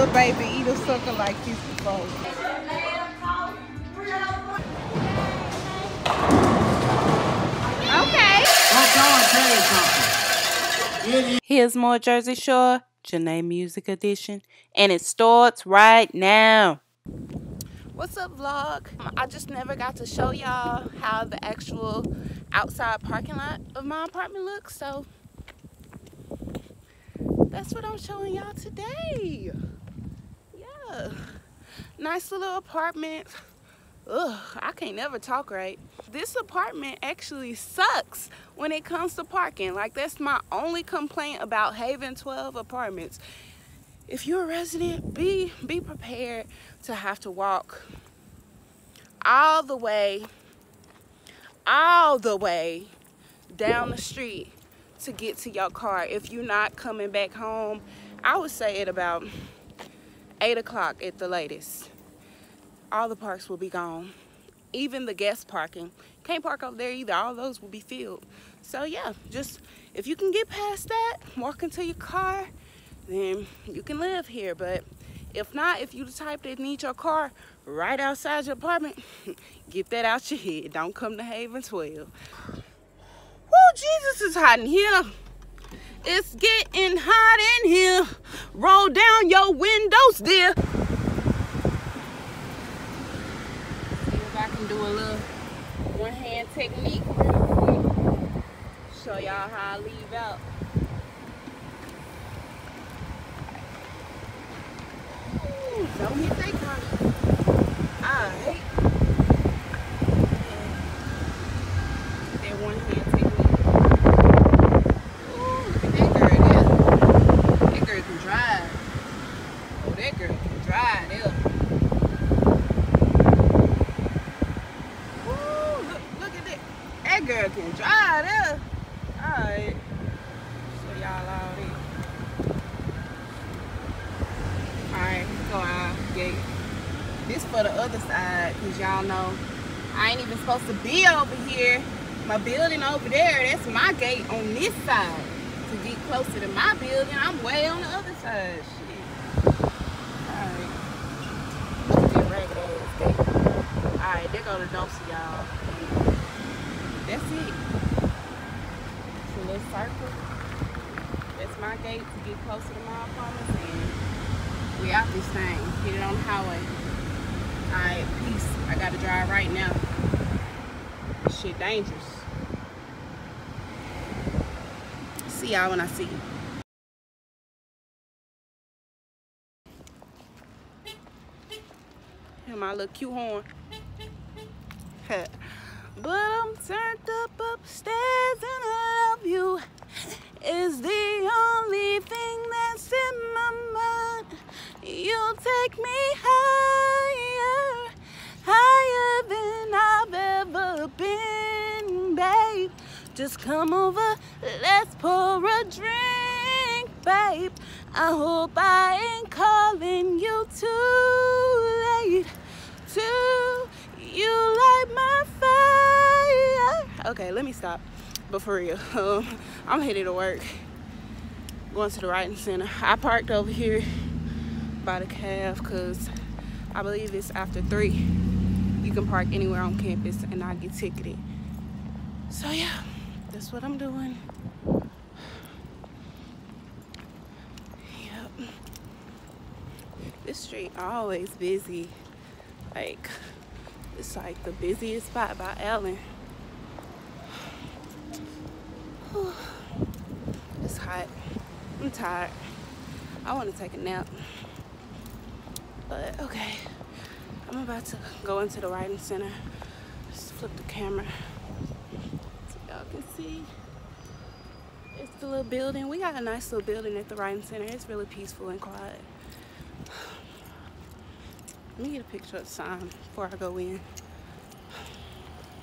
little baby eat a sucker like this before. Okay. Here's more Jersey Shore, Janae Music Edition, and it starts right now. What's up, vlog? I just never got to show y'all how the actual outside parking lot of my apartment looks, so that's what I'm showing y'all today. Nice little apartment. Ugh, I can't never talk right. This apartment actually sucks when it comes to parking. Like that's my only complaint about Haven 12 apartments. If you're a resident, be be prepared to have to walk all the way, all the way down the street to get to your car. If you're not coming back home, I would say at about eight o'clock at the latest all the parks will be gone. Even the guest parking. Can't park over there either. All those will be filled. So yeah, just if you can get past that, walk into your car, then you can live here. But if not, if you the type that needs your car right outside your apartment, get that out your head. Don't come to Haven 12. Woo, Jesus is hot in here. It's getting hot in here. Roll down your windows, dear. See if I can do a little one hand technique. Show y'all how I leave out. Don't hit that corner. Alright. That one hand technique. Ooh, look at that girl there. That girl can drive. Oh, that girl can drive there. girl can drive there. Alright. Show y'all all this. Alright, go out gate. This for the other side, cause y'all know I ain't even supposed to be over here. My building over there, that's my gate on this side. To get closer to my building, I'm way on the other side. Shit. Alright. There go the dumpster, y'all that's it. It's a little circle. That's my gate to get closer to my apartment. And we out this thing. Get it on the highway. Alright, peace. I gotta drive right now. Shit dangerous. See y'all when I see you. My little cute horn. But I'm turned up upstairs and I love you is the only thing that's in my mind. You'll take me higher, Just come over, let's pour a drink, babe. I hope I ain't calling you too late. Too, you light my fire. Okay let me stop. But for real um, i'm headed to work. Going to the writing center. I parked over here by the calf because i believe it's after three. You can park anywhere on campus and not get ticketed. So yeah that's what i'm doing yep this street always busy like it's like the busiest spot by Allen it's hot. I'm tired. I want to take a nap. But okay. I'm about to go into the writing center. Just flip the camera can see. It's the little building. We got a nice little building at the writing center. It's really peaceful and quiet. Let me get a picture of the sign before I go in.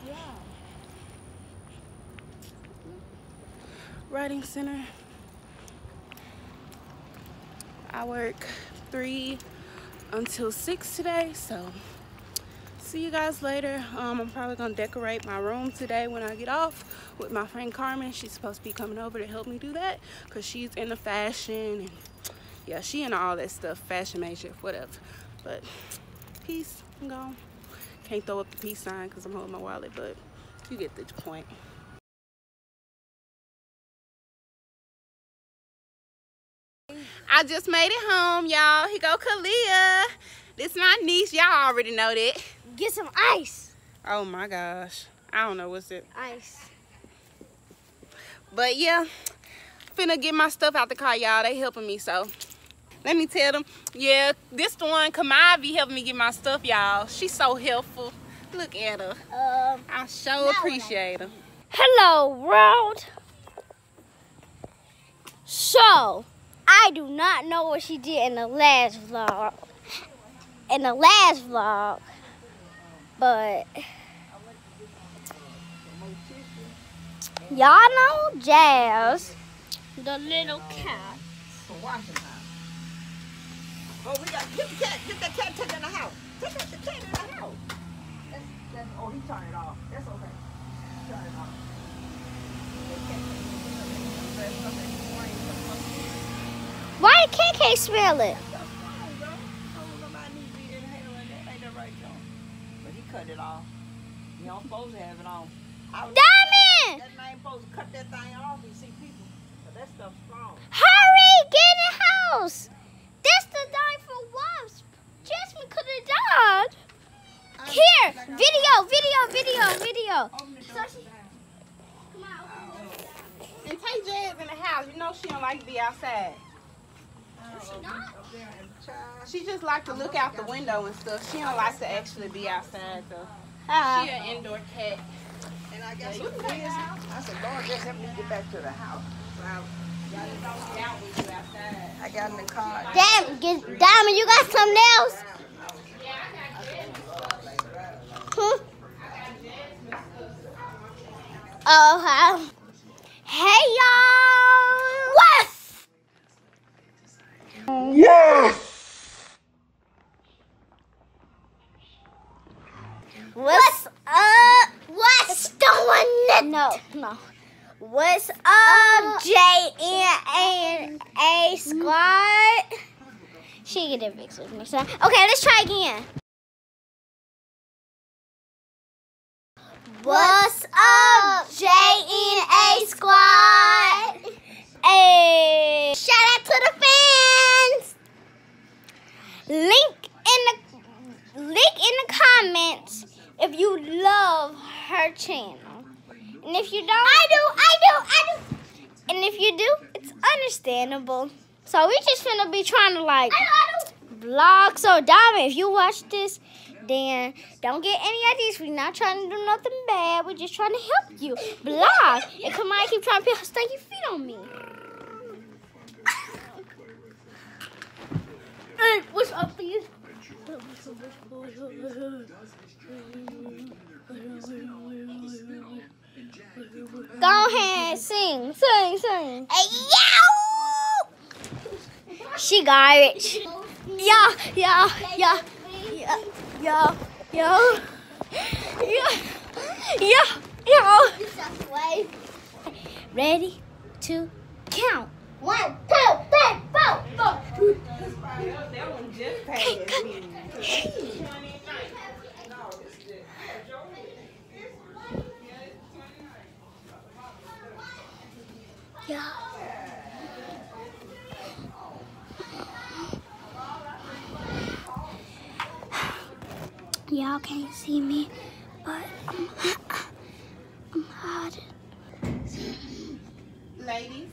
Yeah. Writing Center. I work 3 until 6 today, so see you guys later. Um, I'm probably going to decorate my room today when I get off with my friend Carmen. She's supposed to be coming over to help me do that because she's into fashion and yeah, she into all that stuff, fashion major, whatever. But peace, I'm gone. Can't throw up the peace sign because I'm holding my wallet, but you get the point. I just made it home, y'all. Here go Kalia. This my niece. Y'all already know that. Get some ice. Oh my gosh. I don't know what's it. Ice. But yeah, finna get my stuff out the car, y'all. They helping me, so let me tell them. Yeah, this the one Kamai be helping me get my stuff, y'all. She's so helpful. Look at her. Um, I sure appreciate her. hello, world. So, I do not know what she did in the last vlog. In the last vlog. But, y'all know Jazz, the little cat. For washing time. Oh, we got get the cat, get that cat, take it in the house. Take that the cat in the house. That's, that's, oh, he turned it off. That's okay. Turn it off. Why can't K smell it? Cut it off. You don't supposed to have it on. I was- Diamond! That man supposed to cut that thing off. You see people. But that stuff's strong. Hurry, get in the house. This the time for wasp. Jasmine could have died. Um, Here, video, video, video, video. So she- Come on, And take Jazz in the house. You know she don't like to be outside. She not? Oh, She just like to look out the window and stuff. She don't like to actually be outside though. Uh, She an indoor cat. And I got some business. I said, Lord, just help me get back to the house. So I, Out with you outside. I got in the car. damn, get, Diamond, you got something else? Hmm? Oh, hi. Hey, y'all. What? What's up? What's going No. What's up, uh, J and A squad? She get it fixed with me. So, okay, let's try again. What's up, J and A squad? Hey, shout out to the fans. Link in the link in the comments if you love her channel. And if you don't, I do, I do, I do. And if you do, it's understandable. So we just gonna be trying to like vlog. So Diamond, if you watch this, then don't get any ideas. We're not trying to do nothing bad. We're just trying to help you vlog. And come on, keep trying to put stinky feet on me. Hey, what's up, please? Go ahead, sing, sing, sing. Hey, yo! She garbage. Yeah, yeah, yeah, yeah, yeah, yeah, yeah, yeah, yeah. Ready to count. One, two, three, four, four. That one just passed Yeah. Y'all can't see me, but I'm, I'm hot. Ladies,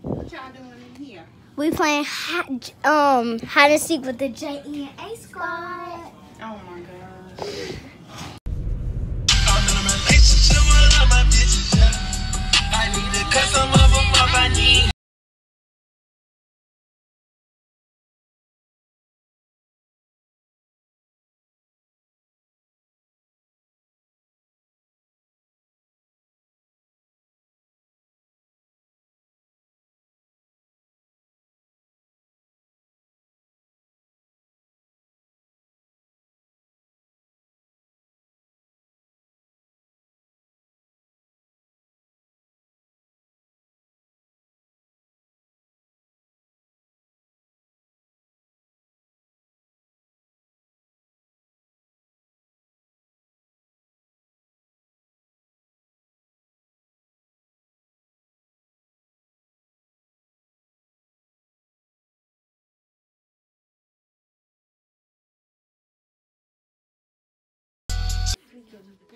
what y'all doing in here? We playing hot, um hide and seek with the J E and A squad. Oh my gosh.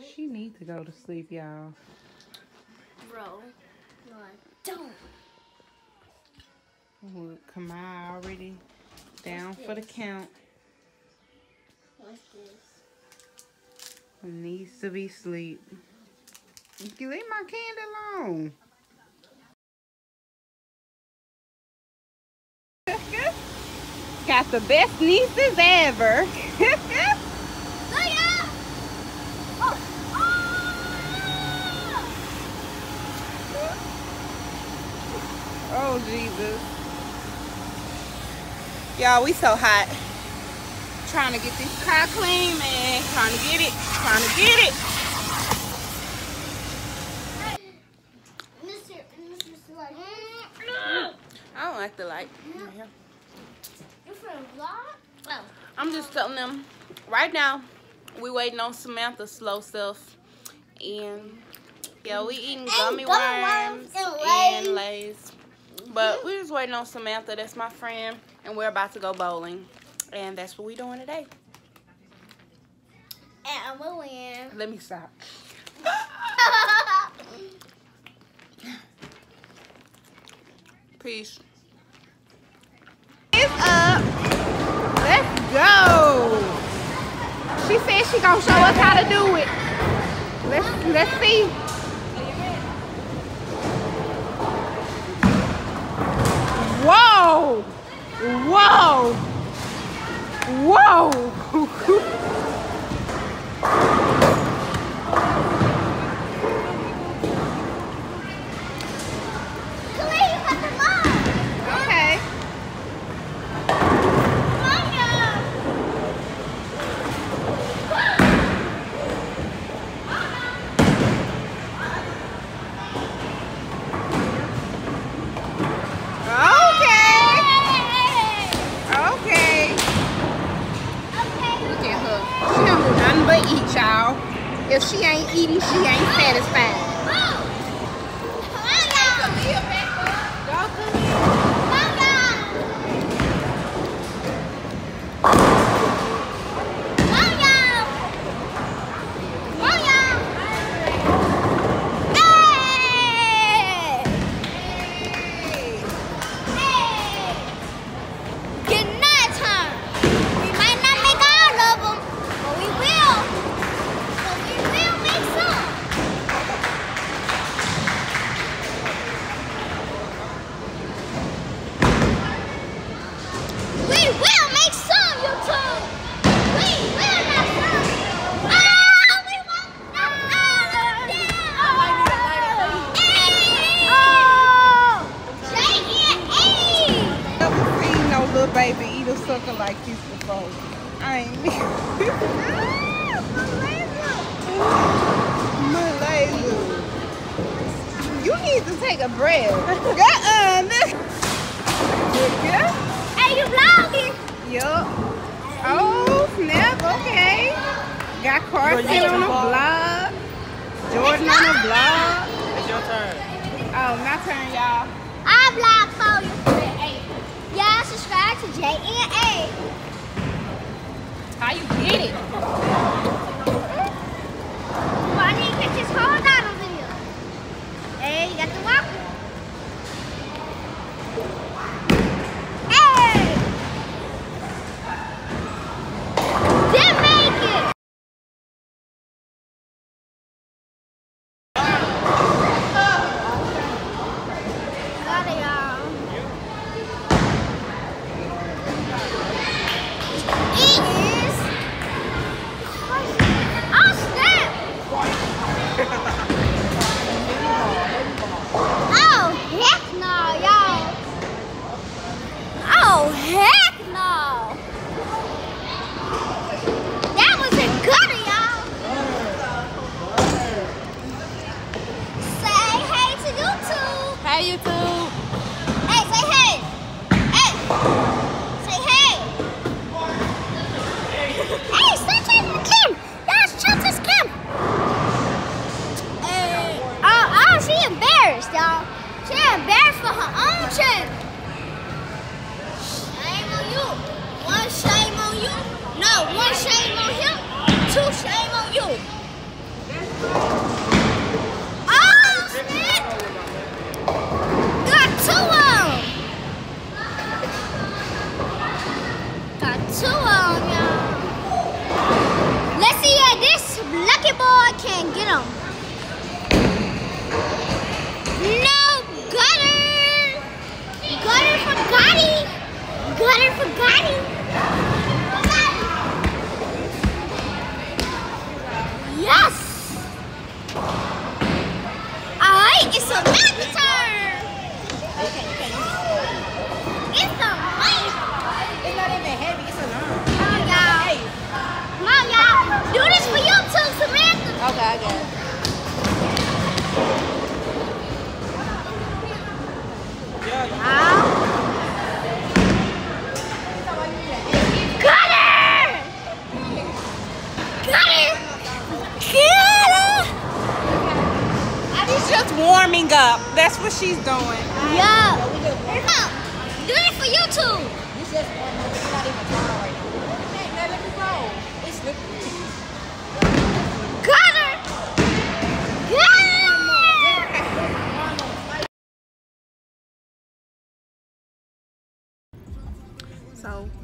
She needs to go to sleep, y'all. Bro. No, I don't. Come on, already down for the count. What's this? Needs to be sleep. You leave my candy alone. Got the best nieces ever. Oh! Jesus. Y'all, we so hot. Trying to get this car clean, man. Trying to get it. Trying to get it. Mr. Mr. Select. I don't like the light. You're from a vlog? Oh. I'm just telling them right now we waiting on Samantha slow stuff and yeah we eating gummy, gummy worms, worms and and Lay's but we're just waiting on Samantha that's my friend and we're about to go bowling. And that's what we're doing today. And I'm gonna win. let me stop. Peace. It's up. Let's go. She said she gonna show us how to do it. Let's let's see Whoa! Whoa! Whoa! Khalid, put them on. okay. Okay. Okay. Look at her. She don't do nothing but eat, y'all. If she ain't eating, she ain't satisfied. Little baby eat a sucker like this before. I ain't Malaysia. You need to take a breath. This- Yeah. Hey, you vlogging? Yup. Oh, snap. Okay. Got Carson on the vlog. Jordan on the vlog. It's your turn. Oh, my turn, y'all. I vlog for you. Y'all subscribe to JNA. How you get it? I didn't catch his whole Donald video. Hey, you got the walk.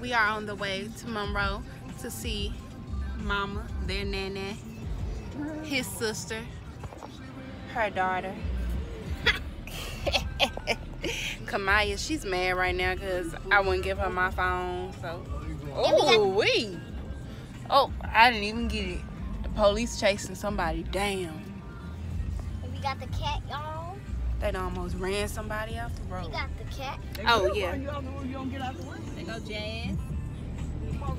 We are on the way to Monroe to see Mama, their nana, his sister, her daughter. Kamaya, she's mad right now because I wouldn't give her my phone. So, oh wee, oh I didn't even get it. The police chasing somebody. Damn, We got the cat, y'all. they almost ran somebody off the We road. got the cat. Oh yeah. You don't get out the way. There go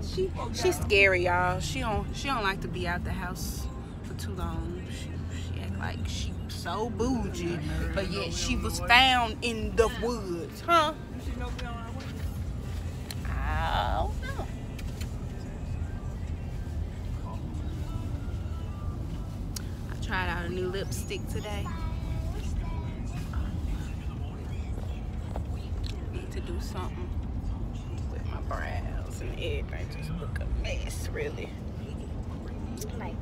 Jazz. She she's scary, y'all. She don't she don't like to be out the house for too long. She, she act like she so bougie, but yet she was found in the woods, huh? I don't know. I tried out a new lipstick today. Need to do something and everything. Just look a mess, really. Like,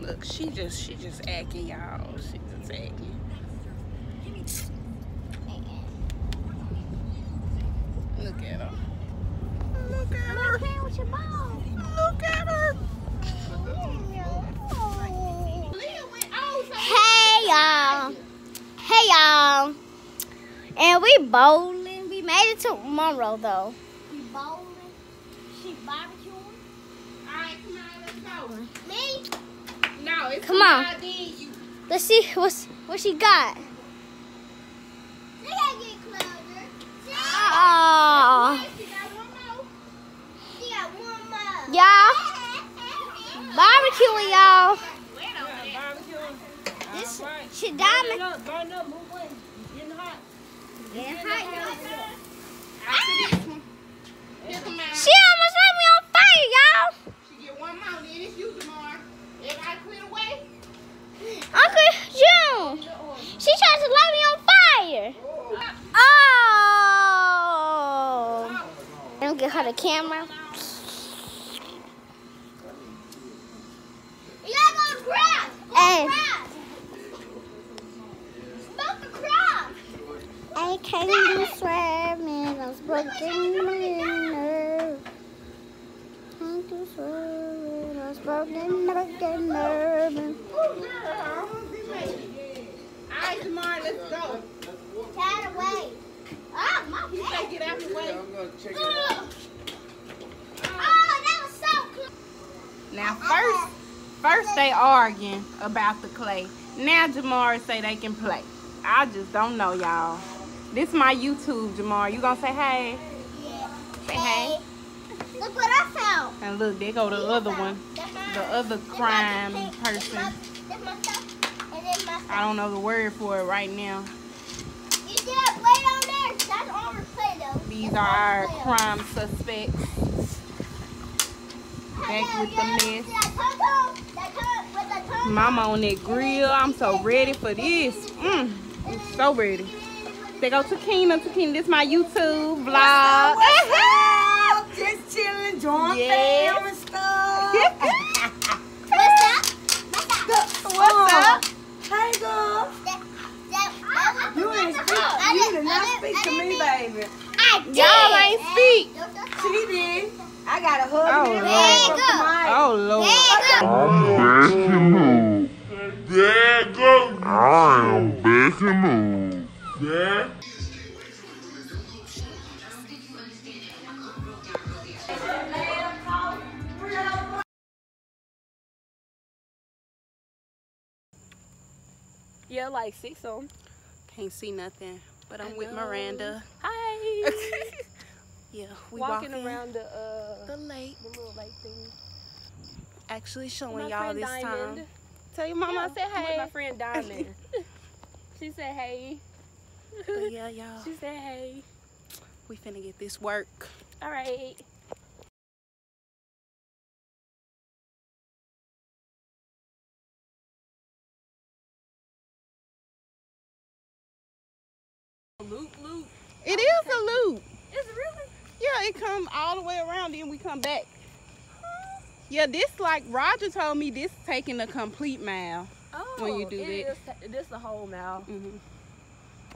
Look, she just she just acting, y'all. She just acting. Look at her. Look at her. with your ball. Look at her. Hey y'all. Hey y'all. And we bowling. We made it to Monroe though. We bowling. She barbecuing. Alright, come on, let's go. Me? No, it's Come on. I did you. Let's see what's what she got. Oh, y'all barbecuing y'all. This she diamond. Burn up, move away. Getting hot. Getting hot, After this one. Here come out. She almost let me on fire, y'all. She get one more, then it's you tomorrow. Everybody clear away. Uncle June. She tried to light me on fire. Oh. I don't get her the camera. Hey. I came to swear me, I was broken my nerve. Came to swear me, I was broken my nerve. Alright, tomorrow, let's go. Cat away. Ah, my He say get out the way. Oh, that was so close. Now first, first they arguing about the clay. Now Jamar say they can play. I just don't know, y'all. This my YouTube, Jamar. You gonna say hey? Say hey. hey. Look what I found. And look, there go the other one. The other crime person. That's my then my stuff. I don't know the word for it right now. You see that plate on there? That's armor plate though. These are our crime suspects. Back with the mess. Mama on that grill. I'm so ready for this. Mm, I'm so ready. They go to Kina. To Kina. This my YouTube vlog. Just chilling, drawing Yeah. fam and stuff. girl. Hey, girl. You ain't speak. You did not speak to me, baby. Y'all ain't speak. She did. I got a hug Oh, and Lord. everything from Kamaya. Oh Lord. There go. I am Becky Moo. Yeah. Yeah, like six of them. Can't see nothing, but I'm with Hello. Miranda. Hi. Yeah, we walking, walking, around the uh the lake. the little lake thing. Actually showing y'all friend this Diamond. time. Tell your mama I Yeah, said I'm With hey. my friend Diamond. she said hey. But yeah, y'all, She said hey. we finna get this work. All right. Loop, loop. It is a loop. Is it really? Yeah, it comes all the way around, then we come back. Yeah, this like Roger told me this taking a complete mile. Oh, When you do it that. is this the whole mile. hmm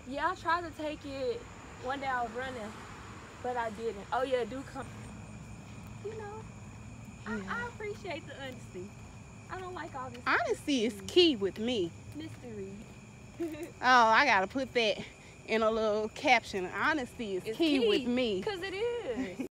Yeah, I tried to take it one day I was running, but I didn't. Oh yeah, do come. You know, I, I appreciate the honesty. I don't like all this Honesty is key with me. mystery. Oh, I gotta put that in a little caption. Honesty is It's key, with me. Cause it is.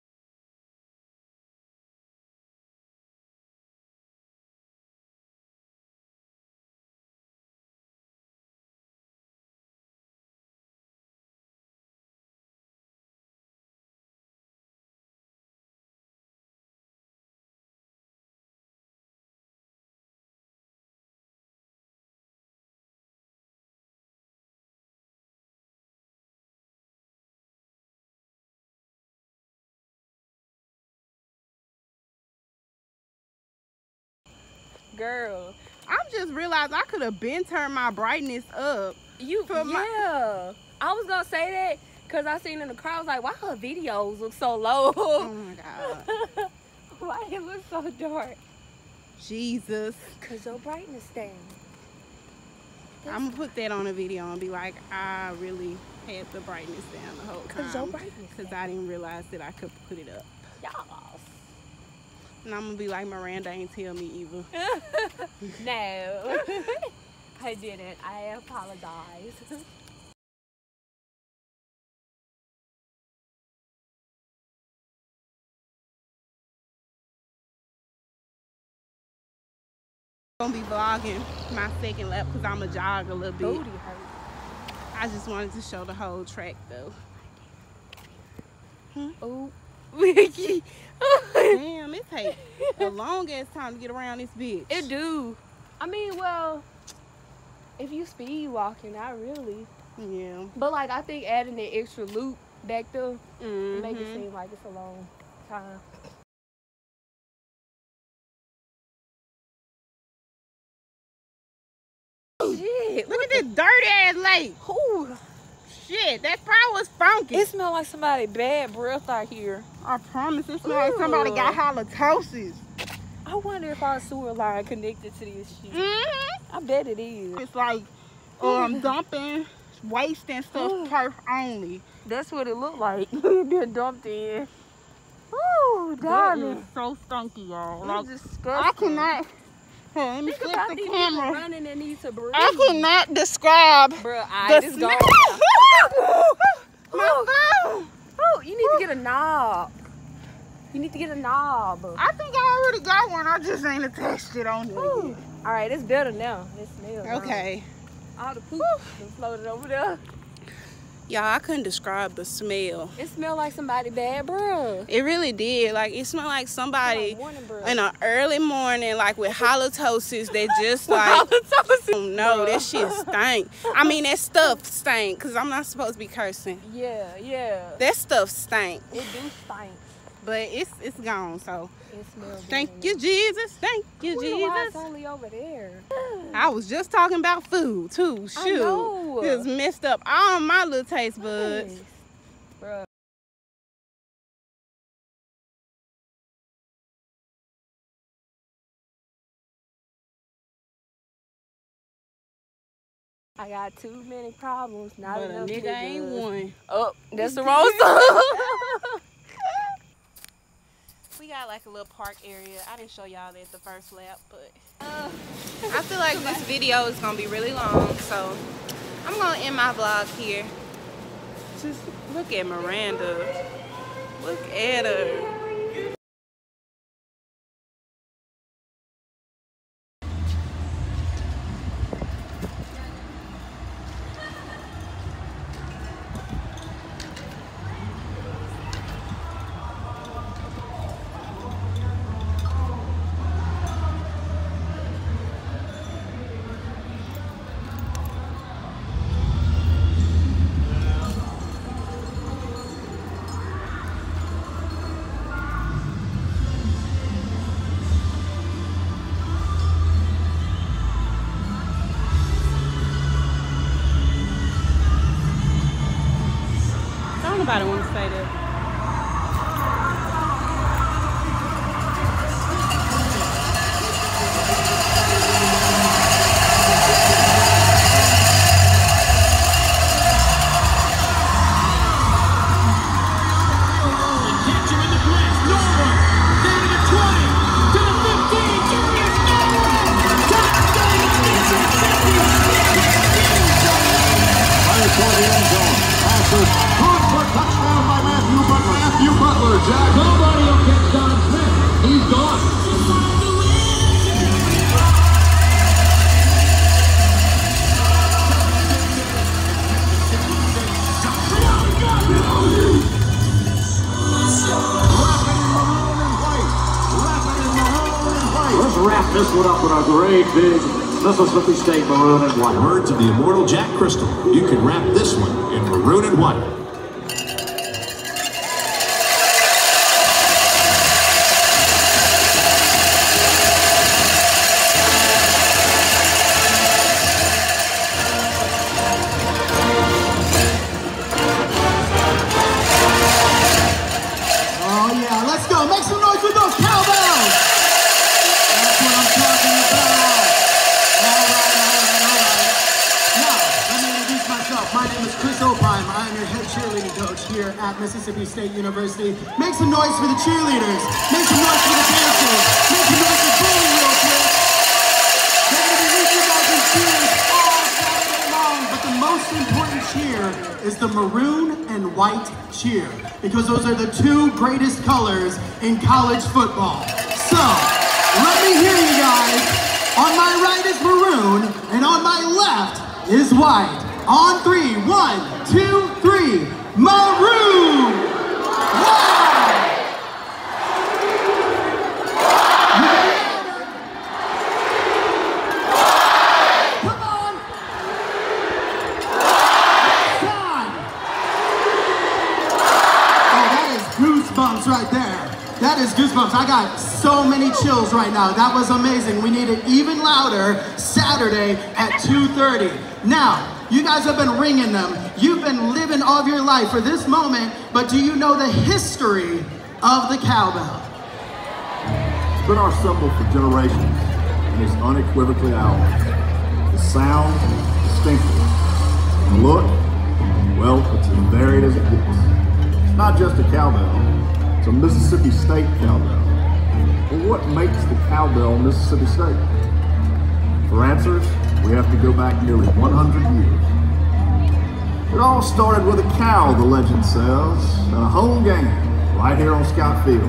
Girl, I'm just realized I could have been turned my brightness up. you For my- yeah. I was gonna say that because I seen in the crowd. I was like, why her videos look so low? Oh my god. why it look so dark? Jesus. Cause your brightness down. I'm gonna put that on a video and be like, I really had the brightness down the whole time. Cause your brightness Because I didn't realize that I could put it up. Y'all. And I'm gonna be like, Miranda ain't tell me either. no, I didn't. I apologize. I'm gonna be vlogging my second lap because I'm gonna jog a little bit. Booty hurt. I just wanted to show the whole track though. Oh. Damn, it takes a long ass time to get around this bitch. it do. I mean, well, if you speed walking, not really. Yeah. But like, I think adding the extra loop back there Mm-hmm. make it seem like it's a long time. Shit, Look at this dirty ass lake. Ooh, Shit, that probably was funky. it smell like somebody bad breath out here. I promise it smells like somebody got halitosis. I wonder if our sewer line connected to this shit. Mm-hmm. I bet it is. It's like um dumping waste and stuff Ooh. only. That's what it looked like. it been dumped in. Ooh, That darling. is so stunky, y'all. Like, disgusting. I cannot. Me Think flip about the these camera. running and need to breathe. I cannot describe Bruh, I the just smell. go. My phone. Oh, you need to get a knob. You need to get a knob. I think I already got one. I just ain't attached it on. Ooh. All right, it's better now. It smells. Okay. All the poop floated over there. Y'all, I couldn't describe the smell. It smelled like somebody bad, bruh. It really did. Like it smelled like somebody Like morning in an early morning, like with halitosis. They just like oh no, that shit stank. I mean that stuff stank. Cause I'm not supposed to be cursing. Yeah, yeah. That stuff stank. It do stink. But it's it's gone. So It thank good. you, Jesus. Thank you, why it's Jesus. only over there. I was just talking about food too. Shoot. It's messed up all my little taste buds. Nice. Bruh. I got too many problems. Not But a enough nigga ain't one. Oh, that's the wrong song. We got like a little park area. I didn't show y'all that the first lap, but I feel like this video is gonna be really long, so I'm gonna end my vlog here. Just look at Miranda. Look at her. Don't nobody Mississippi State maroon and white. Words of the immortal Jack Cristil. You can wrap this one in maroon and white. The maroon and white cheer because those are the two greatest colors in college football. So, let me hear you guys. On my right is maroon, and on my left is white. On three, one, two, three, maroon! White! Come on! Time! Oh, that is goosebumps right there. That is goosebumps. I got so many chills right now. That was amazing. We need it even louder Saturday at 2.30. Now, you guys have been ringing them. You've been living all of your life for this moment, but do you know the history of the cowbell? It's been our symbol for generations and it's unequivocally ours. The sound, distinctive. And the look, well, it's as varied as it gets. It's not just a cowbell, it's a Mississippi State cowbell. But what makes the cowbell Mississippi State? For answers, we have to go back nearly 100 years. It all started with a cow, the legend says, and a home game right here on Scott Field.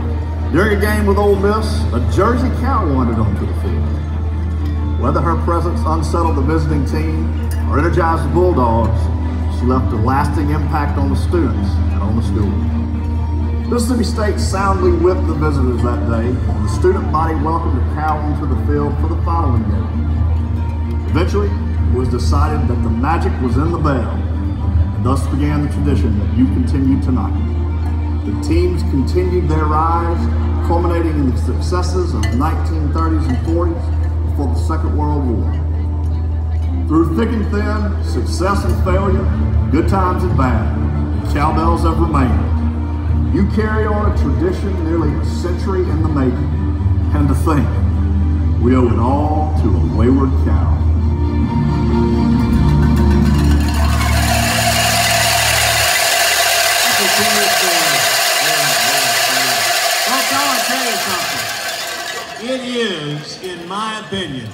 During a game with Ole Miss, a Jersey cow wandered onto the field. Whether her presence unsettled the visiting team or energized the Bulldogs, she left a lasting impact on the students and on the school. Mississippi State soundly whipped the visitors that day, and the student body welcomed the cow onto the field for the following game. Eventually, it was decided that the magic was in the bell, and thus began the tradition that you continue tonight. The teams continued their rise, culminating in the successes of the 1930s and 40s before the Second World War. Through thick and thin, success and failure, good times and bad, cowbells have remained. You carry on a tradition nearly a century in the making. And to think, we owe it all to a wayward cow. It is, in my opinion,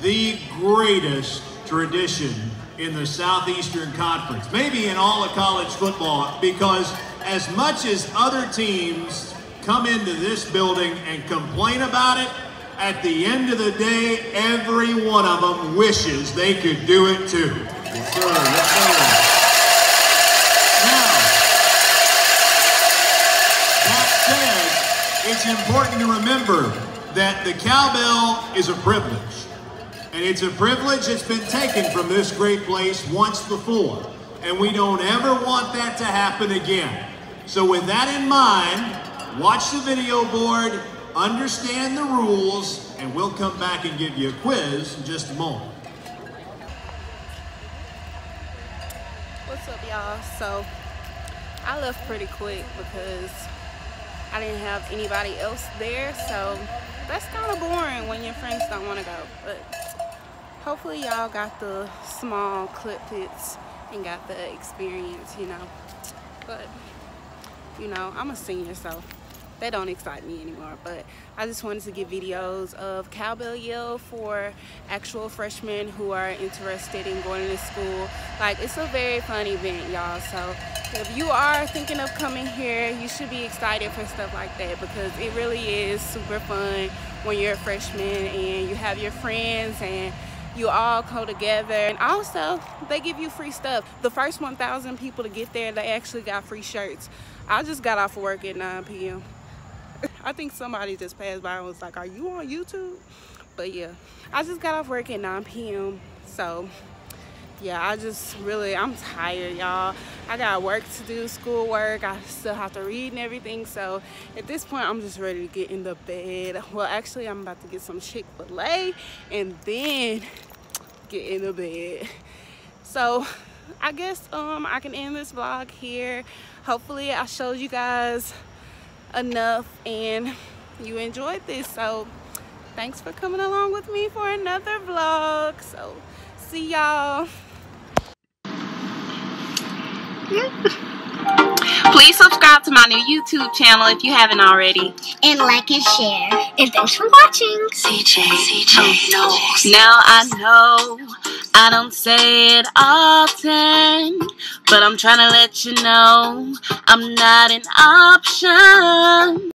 the greatest tradition in the Southeastern Conference, maybe in all of college football, because as much as other teams come into this building and complain about it, at the end of the day, every one of them wishes they could do it too. Yes, sir. Yes, sir. Now, that said, it's important to remember that the cowbell is a privilege. And it's a privilege that's been taken from this great place once before. And we don't ever want that to happen again. So with that in mind, watch the video board, understand the rules, and we'll come back and give you a quiz in just a moment. What's up, y'all? So, I left pretty quick because I didn't have anybody else there, so that's kind of boring when your friends don't want to go. But hopefully, y'all got the small clip hits and got the experience, you know. But, you know, I'm a senior, so they don't excite me anymore. But I just wanted to get videos of cowbell yell for actual freshmen who are interested in going to school. Like it's a very fun event y'all. So if you are thinking of coming here you should be excited for stuff like that because it really is super fun when you're a freshman and you have your friends and you all go together and also they give you free stuff the first 1,000 people to get there they actually got free shirts I just got off of work at 9 p.m. I think somebody just passed by and was like, are you on YouTube? But yeah, I just got off work at 9 p.m. So yeah, I just really, I'm tired, y'all. I got work to do, schoolwork. I still have to read and everything. So at this point, I'm just ready to get in the bed. Well, actually, I'm about to get some Chick-fil-A and then get in the bed. So I guess um, I can end this vlog here. Hopefully, I showed you guys enough and you enjoyed this so thanks for coming along with me for another vlog so see y'all please subscribe to my new youtube channel if you haven't already. And like and share. And thanks for watching. Cj cj knows now i know I don't say it often, but I'm trying to let you know I'm not an option.